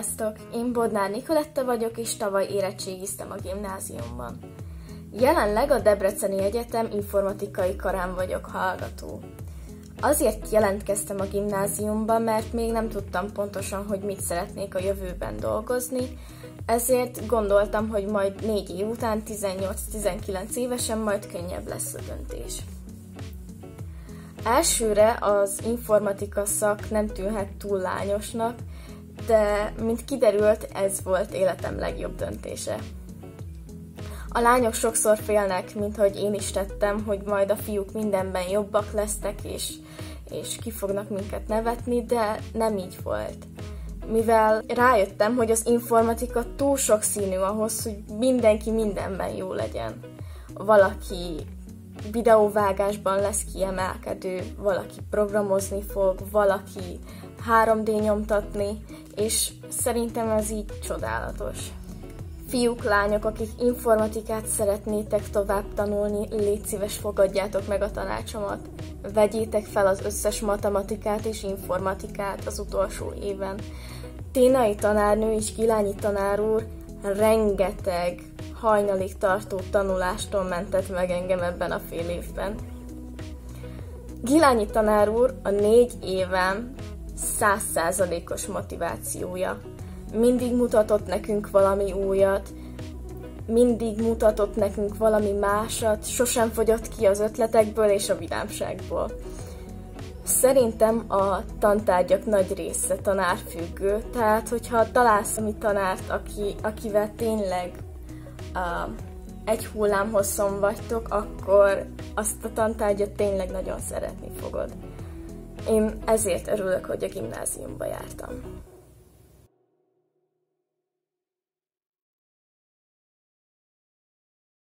Sziasztok! Én Bodnár Nikoletta vagyok, és tavaly érettségiztem a gimnáziumban. Jelenleg a Debreceni Egyetem informatikai karán vagyok hallgató. Azért jelentkeztem a gimnáziumba, mert még nem tudtam pontosan, hogy mit szeretnék a jövőben dolgozni, ezért gondoltam, hogy majd négy év után, 18-19 évesen majd könnyebb lesz a döntés. Elsőre az informatika szak nem tűnhet túl lányosnak, de mint kiderült, ez volt életem legjobb döntése. A lányok sokszor félnek, mint hogy én is tettem, hogy majd a fiúk mindenben jobbak lesznek, és, és ki fognak minket nevetni, de nem így volt. Mivel rájöttem, hogy az informatika túl sok színű ahhoz, hogy mindenki mindenben jó legyen. Valaki videóvágásban lesz kiemelkedő, valaki programozni fog, valaki 3D nyomtatni, és szerintem ez így csodálatos. Fiúk, lányok, akik informatikát szeretnétek tovább tanulni, légy szíves fogadjátok meg a tanácsomat. Vegyétek fel az összes matematikát és informatikát az utolsó éven. Ténai tanárnő és Kilányi tanár úr rengeteg hajnalig tartó tanulástól mentett meg engem ebben a fél évben. Gilányi tanár úr a négy évem százszázalékos motivációja. Mindig mutatott nekünk valami újat, mindig mutatott nekünk valami másat, sosem fogyott ki az ötletekből és a vidámságból. Szerintem a tantárgyak nagy része tanárfüggő, tehát hogyha találsz ami tanárt, aki, akivel tényleg egy hullám hosszon vagytok, akkor azt a tantárgyat tényleg nagyon szeretni fogod. Én ezért örülök, hogy a gimnáziumba jártam.